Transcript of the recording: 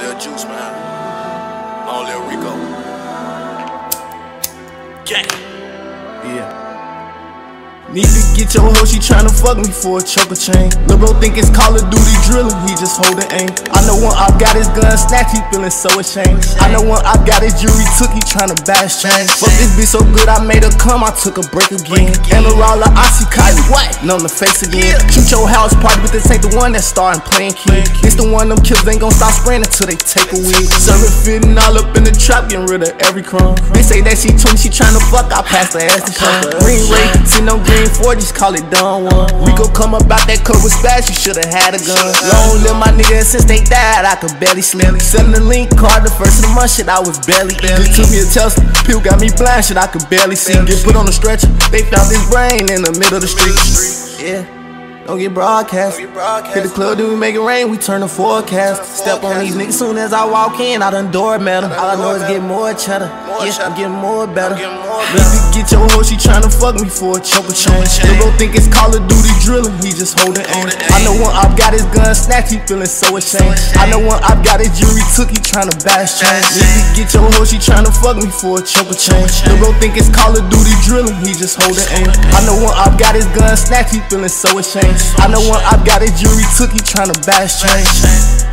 Lil Juice, man. On Lil Rico. Gang. Yeah. Need to get your hoe, she tryna fuck me for a choker chain. Lil' bro think it's Call of Duty drilling, he just holding aim. I know when I got his gun snatched, he feeling so ashamed. I know when I got his jewelry took, he tryna bash chain. Fuck this bitch so good, I made her come, I took a break again. And a roller, I see cotton white, on the face again. Shoot your house party, but this ain't the one that's starting playing kid. It's the one them kids ain't gon' stop spraying until they take a wig. Serving fitting all up in the trap, getting rid of every crumb. They say that she 20, she tryna fuck, I pass the ass to. Green Ray, see no green 40s, call it done one. Rico come about that cut with spaz, you should've had a gun. Long live my nigga, since they died, I could barely sleep. Selling the link card, the first of the month, shit, I was barely. Just took me a Tesla, pill got me blind, shit, I could barely see. Get put on the stretcher, they found his brain in the middle of the street. Yeah. Don't get broadcast. Hit the club, do we make it rain? We turn the forecast. Step on these niggas soon as I walk in. I done door met 'em. All I know is get more cheddar. Yeah, I'm getting more better. To get your hoe, she tryna fuck me for a choker chain. Lil' bro think it's Call of Duty drilling, he just holding aim. I know when I've got his gun snatched, he feeling so ashamed. I know when I've got his jewelry took, he tryna bash. Need to get your hoe, she tryna fuck me for a choker chain. Lil' bro think it's Call of Duty drilling, he just holding aim. I know when I've got his gun snatched, he feeling so ashamed. I know when I've got his jewelry took, he tryna bash chain.